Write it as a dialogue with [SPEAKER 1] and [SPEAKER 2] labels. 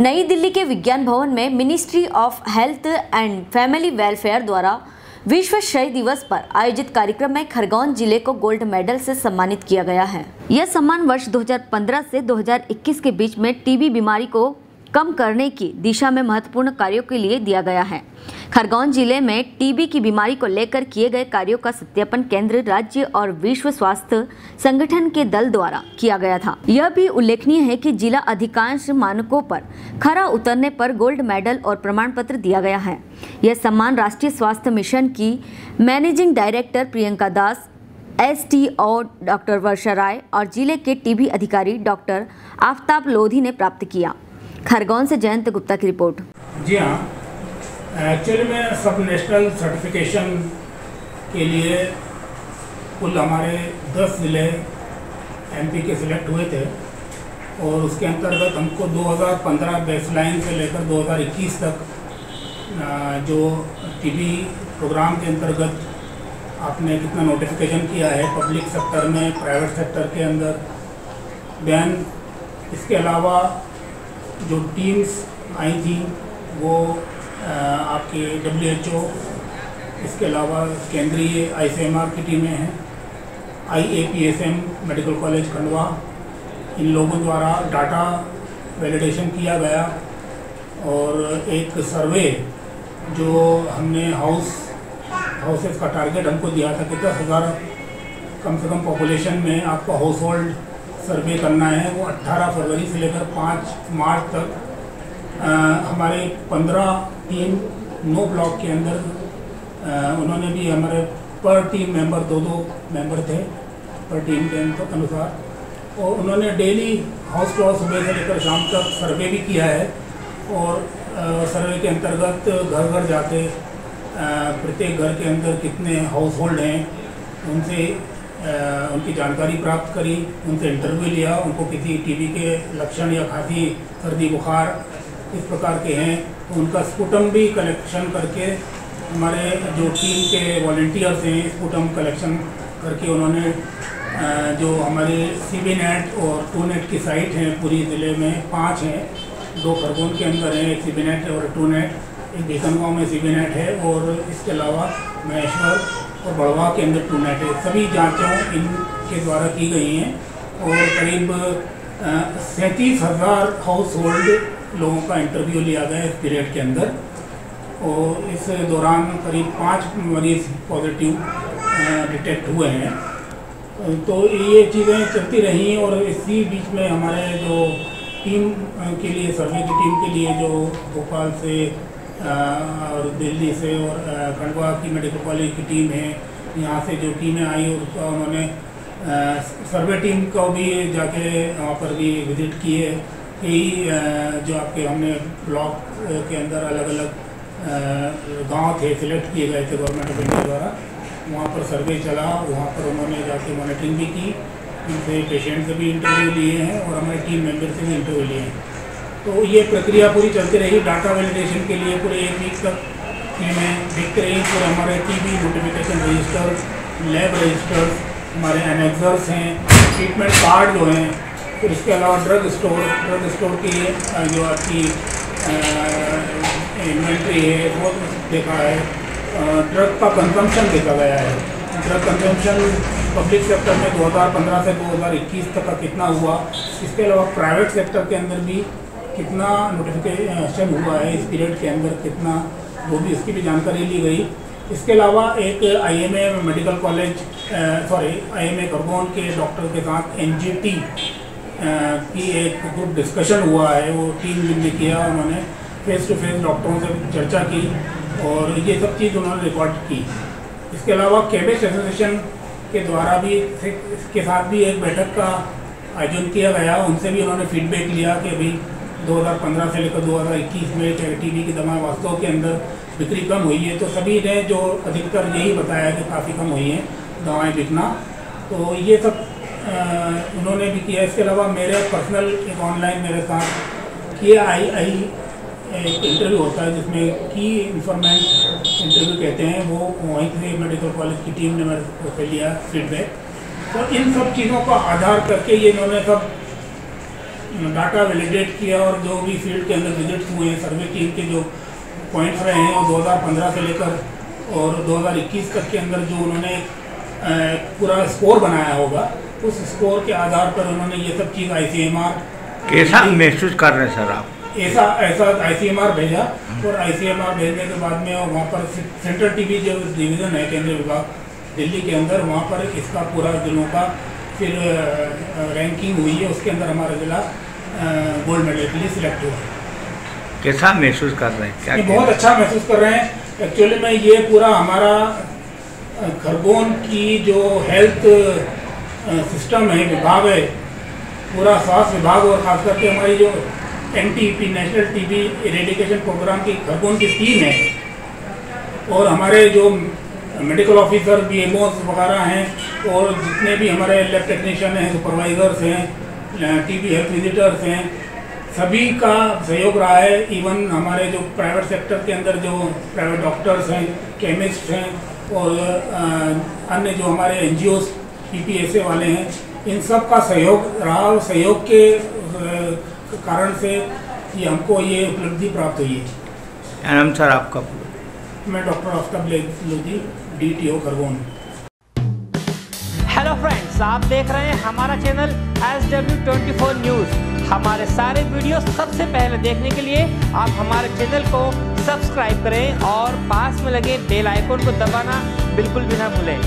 [SPEAKER 1] नई दिल्ली के विज्ञान भवन में ministry of health and family welfare द्वारा विश्व क्षय दिवस पर आयोजित कार्यक्रम में खरगोन ज़िले को गोल्ड मेडल से सम्मानित किया गया है। यह सम्मान वर्ष 2015 से 2021 के बीच में टीबी बीमारी को कम करने की दिशा में महत्वपूर्ण कार्यों के लिए दिया गया है। खरगोन ज़िले में टीबी की बीमारी को लेकर किए गए कार्यों का सत्यापन केंद्र, राज्य और विश्व स्वास्थ्य संगठन के दल द्वारा किया गया था। यह भी उल्लेखनीय है कि जिला अधिकांश मानकों पर खरा उतरने पर गोल्ड मेडल और प्रमाण पत्र दिया गया है। यह सम्मान राष्ट्रीय स्वास्थ्य मिशन की managing director Priyanka Das S T O doctor Varsha Rai और ज़िले के टीबी अधिकारी डॉक्टर आफ्ताब लोधी ने प्राप्त किया। खरगोन से जयंत गुप्ता की रिपोर्ट।
[SPEAKER 2] जी हाँ एक्चुअली में सब नेशनल सर्टिफिकेशन के लिए कुल हमारे 10 ज़िले एमपी के सिलेक्ट हुए थे और उसके अंतर्गत हमको 2015 बेसलाइन से लेकर 2021 तक जो टीबी प्रोग्राम के अंतर्गत आपने कितना नोटिफिकेशन किया है पब्लिक सेक्टर में प्राइवेट सेक्टर के अंदर देन इसके अलावा जो टीम्स आई थी, वो आपके डब्ल्यू एच ओ इसके अलावा केंद्रीय आई सी एम आर की टीमें हैं I A P S M medical college Khandwa, इन लोगों द्वारा डाटा वैलिडेशन किया गया और एक सर्वे जो हमने हाउस, हाउसेस का टारगेट हमको दिया था कि दस हज़ार कम से कम पॉपुलेशन में आपको हाउस होल्ड सर्वे करना है, वो 18 फरवरी से लेकर 5 मार्च तक हमारे 15 टीम नौ ब्लॉक के अंदर उन्होंने भी हमारे पर टीम मेंबर, दो दो मेंबर थे पर टीम के अनुसार। और उन्होंने डेली हाउस टू हाउस सुबह से लेकर शाम तक सर्वे भी किया है और सर्वे के अंतर्गत घर घर जाके प्रत्येक घर के अंदर कितने हाउस होल्ड हैं, उनसे उनकी जानकारी प्राप्त करी, उनसे इंटरव्यू लिया, उनको किसी टीबी के लक्षण या खांसी, सर्दी, बुखार इस प्रकार के हैं। तो उनका स्पुटम भी कलेक्शन करके हमारे जो टीम के वॉल्टियर्स हैं, स्पुटम कलेक्शन करके उन्होंने जो हमारे सी बी नेट और टू नेट की साइट हैं पूरी ज़िले में पाँच हैं। दो खरगोन के अंदर हैं, एक सी नेट और टू नेट एक भीखनगांव में सी नेट है और इसके अलावा महेश्वर और बड़वा के अंदर टू नेट है। सभी जाँचों इनके द्वारा की गई हैं और करीब सैंतीस हज़ार हाउस होल्ड लोगों का इंटरव्यू लिया गया इस पीरियड के अंदर। और इस दौरान करीब पाँच मरीज़ पॉजिटिव डिटेक्ट हुए हैं। तो ये चीज़ें चलती रहीं और इसी बीच में हमारे जो टीम के लिए सर्वे की टीम के लिए जो भोपाल से और दिल्ली से और खंडवा की मेडिकल कॉलेज की टीम है, यहाँ से जो टीमें आई उसका उन्होंने सर्वे टीम को भी जाके वहाँ पर भी विज़िट किए। अ, जो आपके हमने ब्लॉक के अंदर अलग अलग गाँव थे सिलेक्ट किए गए थे गवर्नमेंट ऑफ़ इंडिया द्वारा वहाँ पर सर्वे चला वहाँ पर उन्होंने जाके मॉनिटरिंग भी की उनसे पेशेंट से भी इंटरव्यू लिए हैं और हमारे टीम मेंबर से भी इंटरव्यू लिए हैं। तो ये प्रक्रिया पूरी चलती रही डाटा वैलिडेशन के लिए पूरे एक वीक तक टीमें देखते रही पूरे हमारे TB notification register lab registers हमारे एनेक्सर्स हैं ट्रीटमेंट कार्ड जो हैं फिर इसके अलावा ड्रग स्टोर ड्रग स्टोर की जो आपकी इन्वेंट्री है वो देखा है। ड्रग का कंजम्पशन देखा गया है। ड्रग कंजम्पशन पब्लिक सेक्टर में 2015 से 2021 तक का कितना हुआ, इसके अलावा प्राइवेट सेक्टर के अंदर भी कितना नोटिफिकेशन हुआ है, इस पीरियड के अंदर कितना, वो भी इसकी भी जानकारी ली गई। इसके अलावा एक IMA medical college sorry IMA Khargone के डॉक्टर के साथ एनजीटी की एक ग्रुप डिस्कशन हुआ है, वो टीम जिनने किया उन्होंने। फेस टू फेस डॉक्टरों से चर्चा की और ये सब चीज़ उन्होंने रिकॉर्ड की। इसके अलावा केमिस्ट एसोसिएशन के द्वारा भी इसके साथ भी एक बैठक का आयोजन किया गया। उनसे भी उन्होंने फीडबैक लिया कि अभी 2015 से लेकर 2021 में टीबी की दवा वास्तव के अंदर बिक्री कम हुई है। तो सभी ने जो अधिकतर यही बताया कि काफ़ी कम हुई हैं दवाएँ बिकना। तो ये सब उन्होंने भी किया। इसके अलावा मेरे पर्सनल एक ऑनलाइन मेरे साथ के आई आई एक इंटरव्यू होता है जिसमें की इंफॉर्मेंट इंटरव्यू कहते हैं। वो वहीं से मेडिकल कॉलेज की टीम ने मेरे से लिया फीडबैक तो इन सब चीज़ों का आधार करके ये इन्होंने सब डाटा वैलिडेट किया और जो भी फ़ील्ड के अंदर विजिट्स हुए हैं सर्वे टीम के जो पॉइंट्स रहे हैं, वो 2015 से लेकर और 2021 तक के अंदर जो उन्होंने पूरा स्कोर बनाया होगा उस स्कोर के आधार पर उन्होंने ये सब चीज़ आई सी एम आर
[SPEAKER 3] कैसा महसूस कर रहे हैं सर आप?
[SPEAKER 2] ऐसा ऐसा आई सी एम आर भेजा और आई सी एम आर भेजने के बाद में वहाँ पर सेंट्रल टीवी जो डिवीज़न है केंद्रीय विभाग दिल्ली के अंदर वहाँ पर इसका पूरा जिलों का फिर रैंकिंग हुई है उसके अंदर हमारा जिला गोल्ड मेडल के लिए सिलेक्ट हुआ
[SPEAKER 3] कैसा महसूस कर रहे हैं? क्या
[SPEAKER 2] ये बहुत अच्छा महसूस कर रहे हैं। एक्चुअली में ये पूरा हमारा खरगोन की जो हेल्थ सिस्टम है विभाग है। पूरा स्वास्थ्य विभाग और खास करके हमारी जो N national TB eradication programme की खरगोन की टीम है। और हमारे जो मेडिकल ऑफिसर बी एम वगैरह हैं और जितने भी हमारे लैब टेक्नीशियन हैं सुपरवाइजर्स हैं टीबी हेल्थ विजिटर्स हैं, सभी का सहयोग रहा है। इवन हमारे जो प्राइवेट सेक्टर के अंदर जो प्राइवेट डॉक्टर्स हैं केमिस्ट हैं और अन्य जो हमारे एन पी वाले हैं। इन सब का सहयोग रहा और सहयोग के कारण से ये हमको ये उपलब्धि प्राप्त हुई है।
[SPEAKER 3] नाम सर आपका
[SPEAKER 2] मैं doctor Aftab Lodhi D T O Khargone.
[SPEAKER 4] Hello friends आप देख रहे हैं हमारा channel S W twenty four news हमारे सारे वीडियो सबसे पहले देखने के लिए आप हमारे चैनल को सब्सक्राइब करें और पास में लगे बेल आइकन को दबाना बिल्कुल भी ना भूलें।